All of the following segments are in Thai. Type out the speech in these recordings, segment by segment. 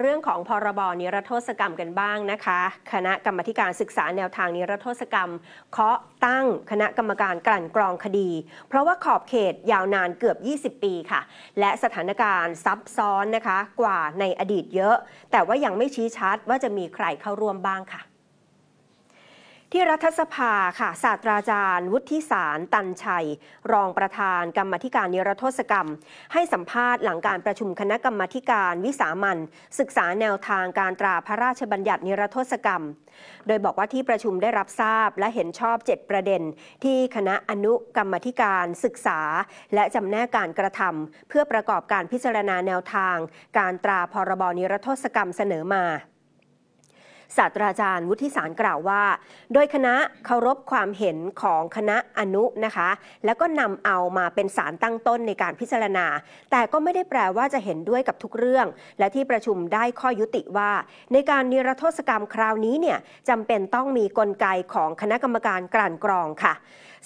เรื่องของพรบนิรโทษกรรมกันบ้างนะคะ คณะกรรมการศึกษาแนวทางนิรโทษกรรม เคาะตั้งคณะกรรมการกลั่นกรองคดี เพราะว่าขอบเขตยาวนานเกือบ 20 ปีค่ะ และสถานการณ์ซับซ้อนนะคะ กว่าในอดีตเยอะ แต่ว่ายังไม่ชี้ชัดว่าจะมีใครเข้าร่วมบ้างค่ะ ที่รัฐสภาค่ะศาสตราจารย์ วุฒิสารตันชัย รองประธานกรรมธิการนิรโทษกรรม ให้สัมภาษณ์หลังการประชุมคณะกรรมการวิสามันศึกษาแนวทางการตราพระราชบัญญัตินิรโทษกรรม โดยบอกว่าที่ประชุมได้รับทราบและเห็นชอบ 7 ประเด็น ที่คณะอนุกรรมธิการศึกษา และจำแนกการกระทำเพื่อประกอบการพิจารณาแนวทาง การตราพรบนิรโทษกรรมเสนอมา ศาสตราจารย์วุฒิสารกล่าวว่า โดยคณะเคารพความเห็นของคณะอนุนะคะ แล้วก็นำเอามาเป็นสารตั้งต้นในการพิจารณา แต่ก็ไม่ได้แปลว่าจะเห็นด้วยกับทุกเรื่อง และที่ประชุมได้ข้อยุติว่า ในการนิรโทษกรรมคราวนี้เนี่ยจำเป็นต้องมีกลไกของคณะกรรมการกลั่นกรองค่ะ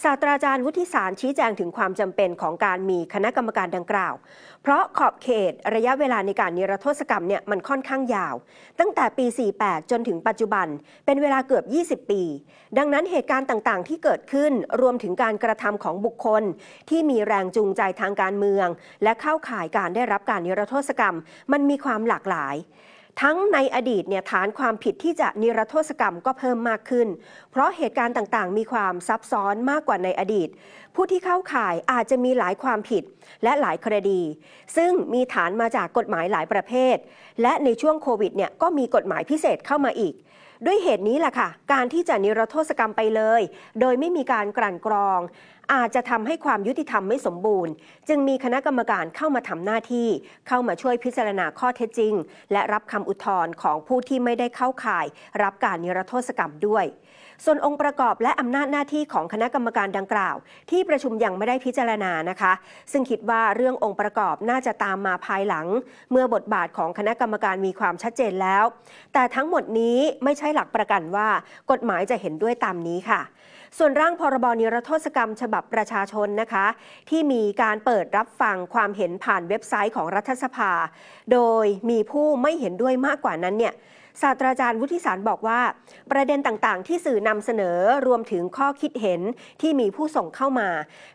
ศาสตราจารย์วุฒิสารชี้แจงถึงความจำเป็นของการมีคณะกรรมการดังกล่าว เพราะขอบเขตระยะเวลาในการนิรโทษกรรมเนี่ยมันค่อนข้างยาว ตั้งแต่ปี 48 จนถึงปัจจุบัน เป็นเวลาเกือบ 20 ปี ดังนั้นเหตุการณ์ต่างๆ ที่เกิดขึ้นรวมถึงการกระทำของบุคคล ที่มีแรงจูงใจทางการเมือง และเข้าข่ายการได้รับการนิรโทษกรรม มันมีความหลากหลาย ทั้งในอดีตเนี่ยฐานความผิดที่จะนิรโทษกรรมก็เพิ่มมากขึ้น เพราะเหตุการณ์ต่างๆ มีความซับซ้อนมากกว่าในอดีต ผู้ที่เข้าข่ายอาจจะมีหลายความผิดและหลายคดี ซึ่งมีฐานมาจากกฎหมายหลายประเภท และในช่วงโควิดเนี่ยก็มีกฎหมายพิเศษเข้ามาอีก ด้วยเหตุนี้แหละค่ะ การที่จะนิรโทษกรรมไปเลย โดยไม่มีการกลั่นกรอง อาจจะทำให้ความยุติธรรมไม่สมบูรณ์ จึงมีคณะกรรมการเข้ามาทำหน้าที่ เข้ามาช่วยพิจารณาข้อเท็จจริง และรับคำอุทธรณ์ของผู้ที่ไม่ได้เข้าข่าย รับการนิรโทษกรรมด้วย ส่วนองค์ประกอบและอำนาจหน้าที่ของคณะกรรมการดังกล่าว ที่ประชุมยังไม่ได้พิจารณานะคะ ซึ่งคิดว่าเรื่ององค์ประกอบน่าจะตามมาภายหลัง เมื่อบทบาทของคณะกรรมการมีความชัดเจนแล้ว แต่ทั้งหมดนี้ไม่ใช่หลักประกันว่า กฎหมายจะเห็นด้วยตามนี้ค่ะ ส่วนร่างพรบนิรโทษกรรม ฉบับประชาชนนะคะ ที่มีการเปิดรับฟังความเห็นผ่านเว็บไซต์ของรัฐสภา โดยมีผู้ไม่เห็นด้วยมากกว่านั้นเนี่ยศาสตราจารย์วุฒิสารบอกว่า ประเด็นต่างๆ ที่สื่อนำเสนอรวมถึงข้อคิดเห็นที่มีผู้ส่งเข้ามา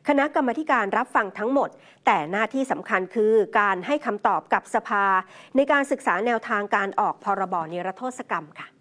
คณะกรรมการรับฟังทั้งหมด แต่หน้าที่สำคัญคือการให้คำตอบกับสภา ในการศึกษาแนวทางการออกพรบนิรโทษกรรมค่ะ